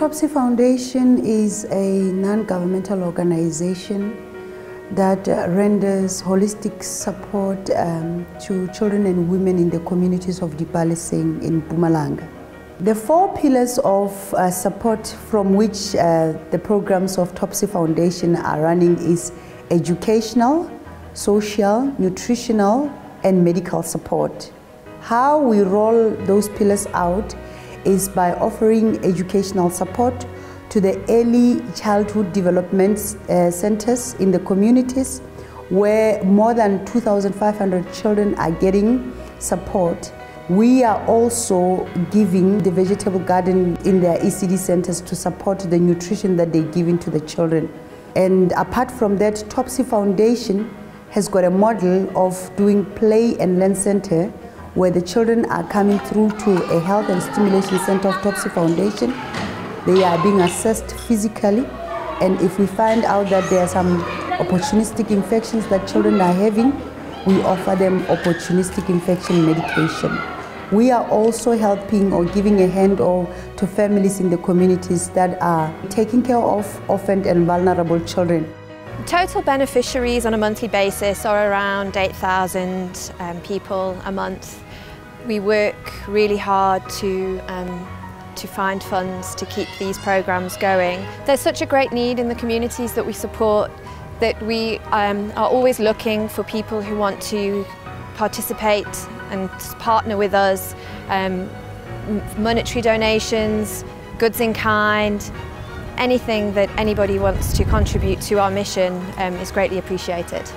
Topsy Foundation is a non-governmental organization that uh, renders holistic support um, to children and women in the communities of Dipaleseng in Mpumalanga. The four pillars of uh, support from which uh, the programs of Topsy Foundation are running is educational, social, nutritional, and medical support. How we roll those pillars out is by offering educational support to the early childhood development uh, centers in the communities where more than 2,500 children are getting support. We are also giving the vegetable garden in their ECD centers to support the nutrition that they're giving to the children. And apart from that, Topsy Foundation has got a model of doing play and learn center where the children are coming through to a health and stimulation center of Topsy Foundation they are being assessed physically, and if we find out that there are some opportunistic infections that children are having, we offer them opportunistic infection medication. We are also helping or giving a hand or to families in the communities that are taking care of orphaned and vulnerable children. Total beneficiaries on a monthly basis are around 8,000 um, people a month. We work really hard to um, to find funds to keep these programmes going. There's such a great need in the communities that we support that we um, are always looking for people who want to participate and partner with us. Um, monetary donations, goods in kind, anything that anybody wants to contribute to our mission um, is greatly appreciated.